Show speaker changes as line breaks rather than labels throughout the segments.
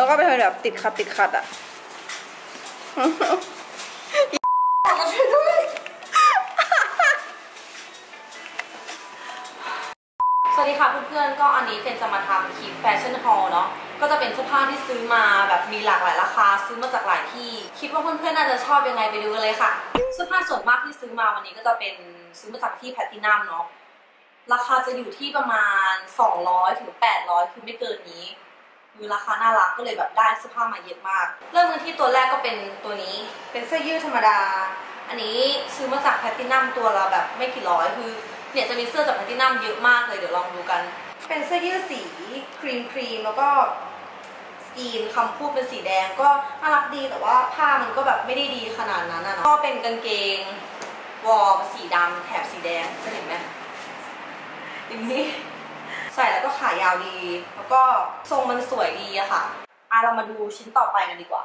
แล้วก็เป็นแบบติดขัดติดขัดอะ
สวัสดีค่ะเพื่อนๆ ก็อันนี้เฟนจะมาทำคลิป fashion haul เนาะ ก็จะเป็นเสื้อผ้าที่ซื้อมาแบบมีหลากหลายราคาซื้อมาจากหลายที่ คิดว่าเพื่อนๆ น่าจะชอบยังไงไปดูกันเลยค่ะเสื้อผ้าส่วนมากที่ซื้อมาวันนี้ก็จะเป็นซื้อมาจากที่แพลตินัมเนาะ ราคาจะอยู่ที่ประมาณ 200ถึง800 คือไม่เกินนี้ คือราคาน่ารักก็เลยแบบได้เสื้อผ้ามาเยอะมาก เริ่มกันที่ตัวแรกก็เป็นตัวนี้ เป็นเสื้อยืดธรรมดา อันนี้ซื้อมาจากแพลตินัมตัวละแบบไม่กี่ร้อยคือเนี่ยจะมีเสื้อจากแพลตินัมเยอะมากเลยเดี๋ยวลองดูกัน เป็นเสื้อยืดสีครีมครีมแล้วก็สกรีนคำพูดเป็นสีแดงก็น่ารักดีแต่ว่าผ้ามันก็แบบไม่ได้ดีขนาดนั้นนะก็เป็นกางเกงวอร์มสีดำแถบสีแดงจะเห็นไหมอย่างนี้ ใส่แล้วก็ขายาวดี แล้วก็ทรงมันสวยดีอะค่ะอะเรามาดูชิ้นต่อไปกันดีกว่า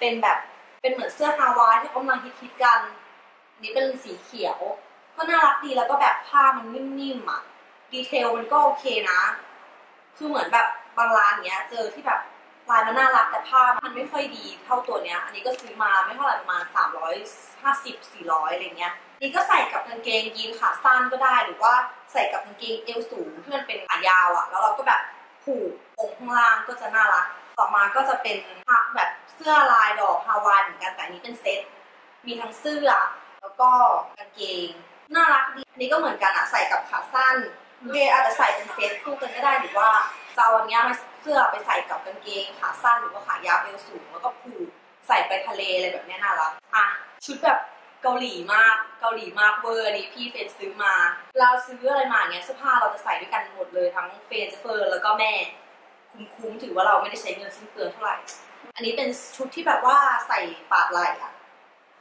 เป็นแบบเป็นเหมือนเสื้อฮาวายที่เขากำลังฮิตๆกันอันนี้เป็นสีเขียว ก็น่ารักดีแล้วก็แบบผ้ามันนิ่มๆอะดีเทลมันก็โอเคนะ คือเหมือนแบบบางร้านเนี้ย เจอที่แบบลายมันน่ารักแต่ผ้ามันไม่ค่อยดีเท่าตัวเนี้ย อันนี้ก็ซื้อมาไม่เท่าไหร่ประมาณ350 400อะไรเงี้ย นี่ก็ใส่กับกางเกงยีนส์ขาสั้นก็ได้ หรือว่าใส่กับกางเกงเอวสูงที่มันเป็นขายาวอะ่ะ แล้วเราก็แบบผูกตรงข้างล่างก็จะน่ารัก ต่อมาก็จะเป็นผ้าแบบเสื้อลายดอกฮาวายเหมือนกันแต่นี้เป็นเซ็ต มีทั้งเสื้อ แล้วก็กางเกง น่ารักดี อันนี้ก็เหมือนกันอะใส่กับขาสั้นเคอาจจะใส่เป็นเซ็ตคู่กันก็ได้หรือว่าจะเอาอันเนี้ยมาเสื้อไปใส่กับกางเกงขาสั้นหรือว่าขายาวเอวสูงแล้วก็ผูกใส่ไปทะเลอะไรแบบนี้น่ารัก อะชุดแบบ เกาหลีมากเกาหลีมากเวอร์นี้พี่เฟนซื้อมา เราซื้ออะไรมาเนี้ยเสื้อผ้าเราจะใส่ด้วยกันหมดเลยทั้งเฟนเจเฟอร์แล้วก็แม่ คุ้มๆถือว่าเราไม่ได้ใช้เงินสิ้นเปลืองเท่าไหร่ อันนี้เป็นชุดที่แบบว่าใส่ปาดไหล่อะ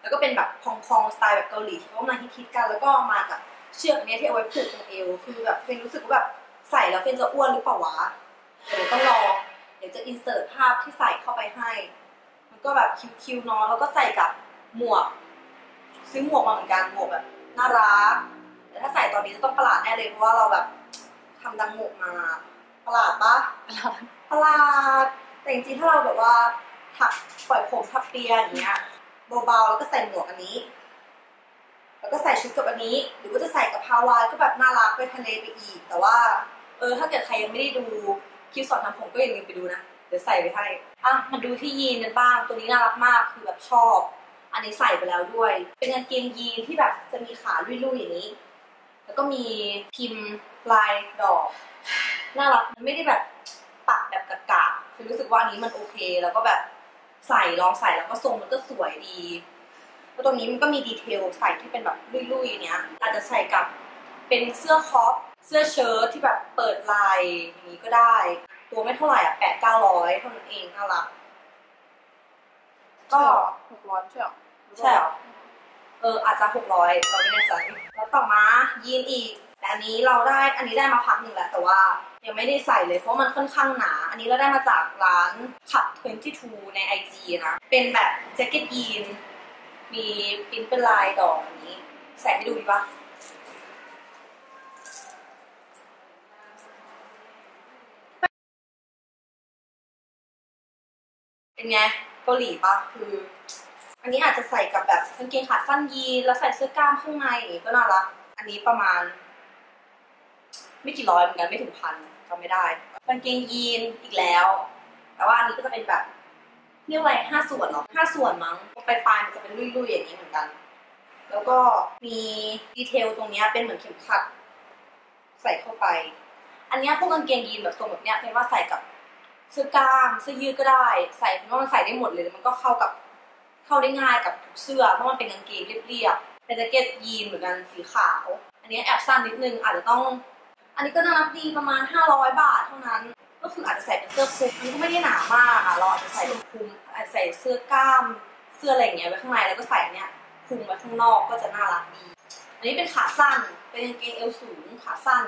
แล้วก็เป็นแบบพองๆสไตล์แบบเกาหลีที่เขามาฮิตๆกัน แล้วก็มากับเชือกเนี้ยที่เอาไว้ผูกตรงเอวคือแบบเฟนรู้สึกว่าแบบใส่แล้วเฟนจะอ้วนหรือเปล่าวะเดี๋ยวต้องลองเดี๋ยวจะอินเสิร์ตภาพที่ใส่เข้าไปให้ มันก็แบบคิ้วๆเนาะแล้วก็ใส่กับหมวก ซื้อหมวกมาเหมือนกันหมวกแบบน่ารักแต่ถ้าใส่ตอนนี้จะต้องประหลาดแน่เลยเพราะว่าเราแบบทำดังหมวกมาประหลาดปะประหลาดแต่จริงๆถ้าเราแบบว่าถักปล่อยผมทับเปียอย่างเงี้ยเบาๆแล้วก็ใส่หมวกอันนี้ แล้วก็ใส่ชุดกับอันนี้ หรือว่าจะใส่กับฮาวายก็แบบน่ารักไปทะเลไปอีก แต่ว่าเออถ้าเกิดใครยังไม่ได้ดูคลิปสอนทำผมก็อย่าลืมไปดูนะเดี๋ยวใส่ไปให้อะมาดูที่ยีนกันบ้างตัวนี้น่ารักมากคือแบบชอบ อันนี้ใส่ไปแล้วด้วย เป็นกางเกงยีนที่แบบจะมีขาลุยๆอย่างนี้ แล้วก็มีพิมพ์ลายดอก น่ารักมันไม่ได้แบบปักแบบกะกะคือรู้สึกว่าอันนี้มันโอเค แล้วก็แบบใส่ลองใส่แล้วก็ทรงมันก็สวยดีแล้วตรงนี้มันก็มีดีเทลใส่ที่เป็นแบบลุยๆเนี้ย อาจจะใส่กับเป็นเสื้อคอปเสื้อเชิ้ตที่แบบเปิดลายอย่างนี้ก็ได้ ตัวไม่เท่าไหร่อะแปดเก้าร้อยเท่านั้นเองน่ารักก็
หกร้อยใช่หรอ
ใช่เหรอ เอออาจจะหกร้อยเราไม่แน่ใจ แล้วต่อมายีนอีก แต่อันนี้เราได้อันนี้ได้มาพักหนึ่งแล้วแต่ว่ายังไม่ได้ใส่เลยเพราะมันค่อนข้างหนา อันนี้เราได้มาจากร้านขับ22ใน IG นะ เป็นแบบแจ็คเก็ตยีน มีปิ้นเป็นลายดอกอย่างนี้ ใส่ให้ดูดีปะเป็นไงเกาหลีปะคือ อันนี้อาจจะใส่กับแบบกางเกงขาสั้นยีนแล้วใส่เสื้อกล้ามข้างในก็น่ารัก อันนี้ประมาณ ไม่กี่ร้อยเหมือนกันไม่ถึงพันจำไม่ได้กางเกงยีนอีกแล้ว แต่ว่าอันนี้ก็จะเป็นแบบเรียกว่าอะไรห้าส่วนเหรอห้าส่วนมั้งปลายปลายมันจะเป็นลุยๆอย่างนี้เหมือนกัน แล้วก็มีดีเทลตรงนี้เป็นเหมือนเข็มขัด ใส่เข้าไป อันนี้พวกกางเกงยีนแบบทรงแบบเนี้ยเป็นว่าใส่กับเสื้อกล้ามเสื้อยืดก็ได้ ใส่เพราะว่ามันใส่ได้หมดเลยมันก็เข้ากับ เข้าได้ง่ายกับทุกเสื้อเพราะมันเป็นกางเกงเรียบๆเป็นแจ็คเก็ตยีนเหมือนกันสีขาว อันนี้แอบสั้นนิดนึงอาจจะต้อง อันนี้ก็น่ารักดีประมาณ 500 บาทเท่านั้น ก็คืออาจจะใส่เป็นเสื้อคลุมมันก็ไม่ได้หนามากอะเราอาจจะใส่เป็นคลุมอาจจะใส่เสื้อกล้ามเสื้ออะไรอย่างเงี้ยไว้ข้างในแล้วก็ใส่เนี้ยคลุมไว้ข้างนอกก็จะน่ารักดี อันนี้เป็นขาสั้นเป็นกางเกงเอวสูงขาสั้น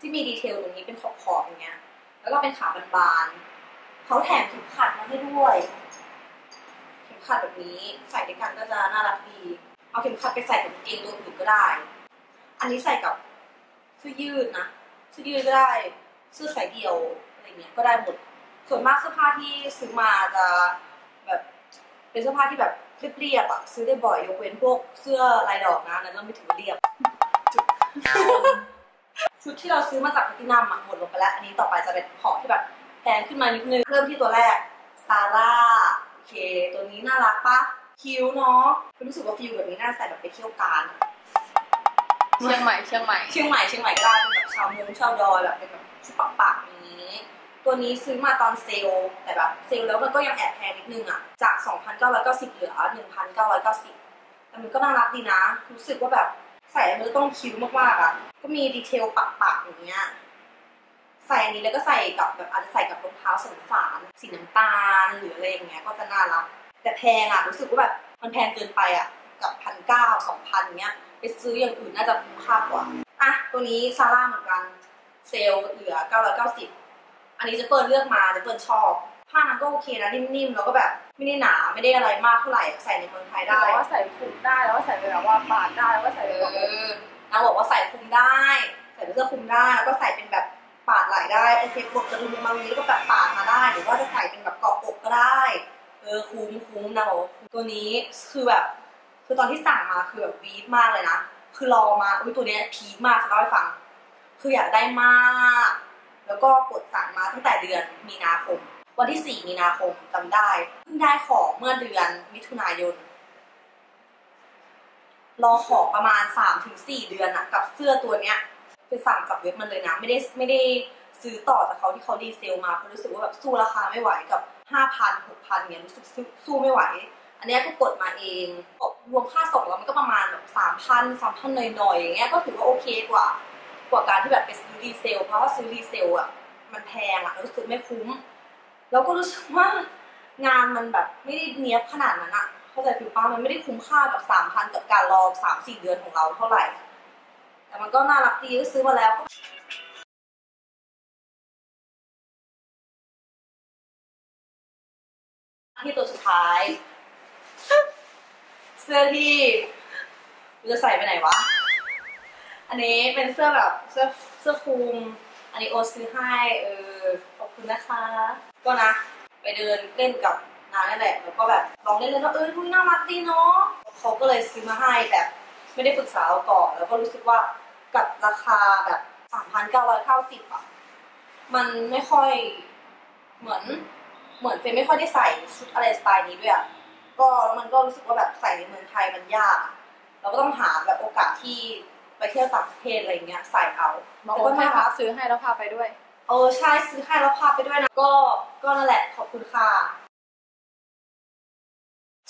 ที่มีดีเทลตรงนี้เป็นขอบๆอย่างเงี้ย แล้วก็เป็นขาบานๆเขาแถมเข็มขัดมาให้ด้วย ขัดแบบนี้ ใส่ด้วยกันก็จะน่ารักดี เอาเข็มขัดไปใส่กับกางเกงตัวอื่นก็ได้ อันนี้ใส่กับเสื้อยืดนะเสื้อยืดก็ได้เสื้อสายเดี่ยวอะไรเงี้ยก็ได้หมด ส่วนมากเสื้อผ้าที่ซื้อมาจะแบบเป็นเสื้อผ้าที่แบบเรียบๆอะซื้อได้บ่อยยกเว้นพวกเสื้อลายดอกนะนั้นเราไม่ถือเรียบชุดที่เราซื้อมาจากพลตินัมหมดลงไปแล้ว อันนี้ต่อไปจะเป็นของที่แบบแพงขึ้นมานิดนึงเริ่มที่ตัวแรกZara เค ตัวนี้น่ารักปะ cute เนาะรู้สึกว่า feel แบบนี้น่าใส่แบบไปเที่ยวกาญ
เชียงใหม่เชียงใหม่
เชียงใหม่เชียงใหม่ก็ได้เป็นแบบชาวมงชาวดอยแบบเป็นแบบชุดปักปักๆอย่างนี้ ตัวนี้ซื้อมาตอนเซลล์แต่แบบเซลล์แล้วมันก็ยังแอบแพงนิดนึงอะจาก 2,990เหลือ 1,990แต่มันก็น่ารักดีนะ รู้สึกว่าแบบใส่แล้วมันก็ต้อง cute มากๆอะก็มี detail ปักๆอย่างเงี้ย ใส่อันนี้แล้วก็ใส่กับแบบอาจจะใส่กับรองเท้าสันสานสีน้ำตาลหรืออะไรอย่างเงี้ยก็จะน่ารัก แต่แพงอะรู้สึกว่าแบบมันแพงเกินไปอะกับพันเก้าสองพันเงี้ยไปซื้ออย่างอื่นน่าจะคุ้มค่ากว่าอะตัวนี้ซาร่าเหมือนกันเซลล์เหลือ 990 อันนี้เจะเฟิร์นเลือกมาเจะเฟิร์นชอบ ผ้านั้นก็โอเคนะนิ่มๆ แล้วก็แบบไม่ได้หนาไม่ได้อะไรมากเท่าไหร่ใส่ในเมืองไทย
ได้
ได้
ว่าใส่คลุมได้แล้วก็ใส่แบบว่าปาดได้แล้วก็ใส่
เอ
แบบว่า
อนางบอกว่าใส่คลุมได้ ใส่เป็นเสื้อคลุมได้แล้วก็ใส่เป็นแบบ ปาดไหลได้โอเคปลดกระดุมมาวีแล้วก็แบบปาดมาได้ หรือว่าจะใส่เป็นแบบเกาะอกก็ได้เออคุ้มคุ้มนางบอกตัวนี้คือแบบคือตอนที่สั่งมาคือแบบวีดมากเลยนะคือรอมาอุ้ยตัวเนี้ยพีคมากจะเล่าให้ฟัง คืออยากได้มาก แล้วก็กดสั่งมาตั้งแต่เดือนมีนาคม วันที่ 4 มีนาคมจำได้เพิ่งได้ของเมื่อเดือนมิถุนายนรอของประมาณ 3-4 เดือนอะกับเสื้อตัวเนี้ย ไปสั่งจากเว็บมันเลยนะ ไม่ได้ไม่ได้ซื้อต่อจากเขาที่เขา resale มาเพราะรู้สึกว่าแบบสู้ราคาไม่ไหวกับ5,000 6,000เนี่ยรู้สึกสู้ไม่ไหว อันนี้ก็กดมาเองรวมค่าส่งแล้วมันก็ประมาณแบบสามพันสามพันหน่อยๆอย่างเงี้ยก็ถือว่าโอเคกว่า กว่าการที่แบบไปซื้อ resale เพราะว่าซื้อ resale อะมันแพงอะรู้สึกไม่คุ้ม แล้วก็รู้สึกว่างานมันแบบไม่ได้เนี้ยบขนาดนั้นอะเข้าใจฟิลป้ามันไม่ได้คุ้มค่าแบบสามพันกับการรอสามสี่เดือนของเราเท่าไหร่ แต่มันก็น่ารักดีก็ซื้อมาแล้วที่ตัวสุดท้าย เสื้อที่จะใส่ไปไหนวะ อันนี้เป็นเสื้อแบบเสื้อเสื้อคลุม อันนี้โอตซื้อให้เออขอบคุณนะคะ ก็นะ ไปเดินเล่นกับนางนั่นแหละ แล้วก็แบบลองเล่นแล้วก็เออคุยน่ารักดีเนาะเขาก็เลยซื้อมาให้แบบไม่ได้ปรึกษาเราก่อนแล้วก็รู้สึกว่า กับราคาแบบสามพันเก้าร้อยเก้าสิบอะมันไม่ค่อยเหมือนเหมือนเฟยไม่ค่อยได้ใส่ชุดอะไรสไตล์นี้ด้วยอะก็แล้วมันก็รู้สึกว่าแบบใส่ในเมืองไทยมันยากอะเราก็ต้องหาแบบโอกาสที่ไปเที่ยวต่างประเทศอะไรเงี้ยใส่เอา
บาง
แต่
ค
ก็
นให้
น่า
พา
รัก
ซื้อให้แล้วพาไปด้วย
เออใช่ซื้อให้แล้วพาไปด้วยนะ ก็ก็นั่นแหละขอบคุณค่ะ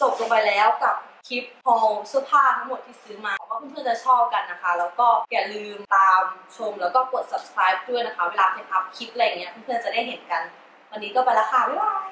จบลงไปแล้วกับคลิปฮอลเสื้อผ้าทั้งหมดที่ซื้อมาหวังว่าเพื่อนๆจะชอบกันนะคะ แล้วก็อย่าลืมตามชมแล้วก็กด subscribe ด้วยนะคะ เวลาเป็นอัพคลิปอะไรเงี้ยเพื่อนๆจะได้เห็นกัน วันนี้ก็ไปละค่ะ บ๊ายบาย